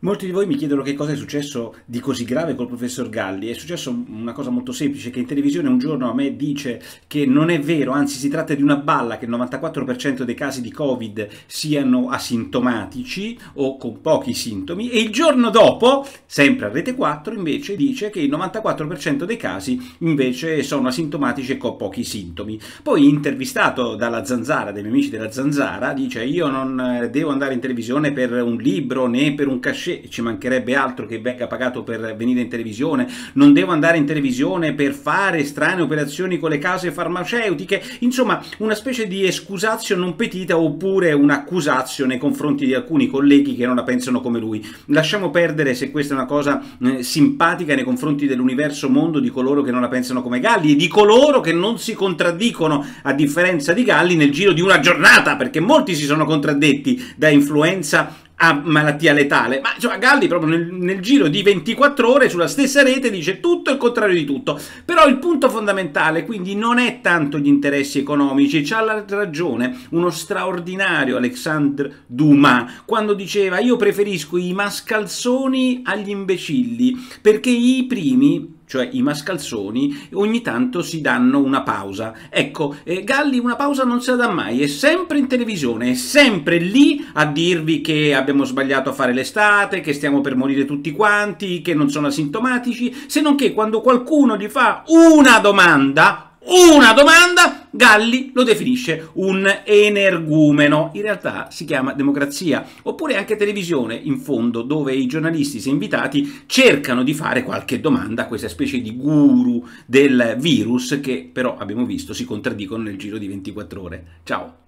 Molti di voi mi chiedono che cosa è successo di così grave col professor Galli. È successo una cosa molto semplice, che in televisione un giorno a me dice che non è vero, anzi si tratta di una balla, che il 94% dei casi di Covid siano asintomatici o con pochi sintomi, e il giorno dopo, sempre a Rete 4, invece dice che il 94% dei casi invece sono asintomatici e con pochi sintomi. Poi intervistato dalla Zanzara, dai miei amici della Zanzara, dice io non eh, devo andare in televisione per un libro né per un cachet cachet, ci mancherebbe altro che venga pagato per venire in televisione, non devo andare in televisione per fare strane operazioni con le case farmaceutiche, insomma una specie di excusatio non petita oppure un'accusatio nei confronti di alcuni colleghi che non la pensano come lui. Lasciamo perdere se questa è una cosa eh, simpatica nei confronti dell'universo mondo di coloro che non la pensano come Galli e di coloro che non si contraddicono a differenza di Galli nel giro di una giornata, perché molti si sono contraddetti da influenza a malattia letale, ma insomma Galli proprio nel, nel, giro di 24 ore sulla stessa rete dice tutto il contrario di tutto. Però il punto fondamentale quindi non è tanto gli interessi economici, c'ha la ragione uno straordinario Alexandre Dumas quando diceva io preferisco i mascalzoni agli imbecilli perché i primi cioè i mascalzoni, ogni tanto si danno una pausa. Ecco, eh, Galli una pausa non se la dà mai, è sempre in televisione, è sempre lì a dirvi che abbiamo sbagliato a fare l'estate, che stiamo per morire tutti quanti, che non sono asintomatici, se non che quando qualcuno gli fa una domanda, una domanda, Galli lo definisce un energumeno. In realtà si chiama democrazia, oppure anche televisione, in fondo, dove i giornalisti, se invitati, cercano di fare qualche domanda a questa specie di guru del virus che però abbiamo visto si contraddicono nel giro di 24 ore. Ciao!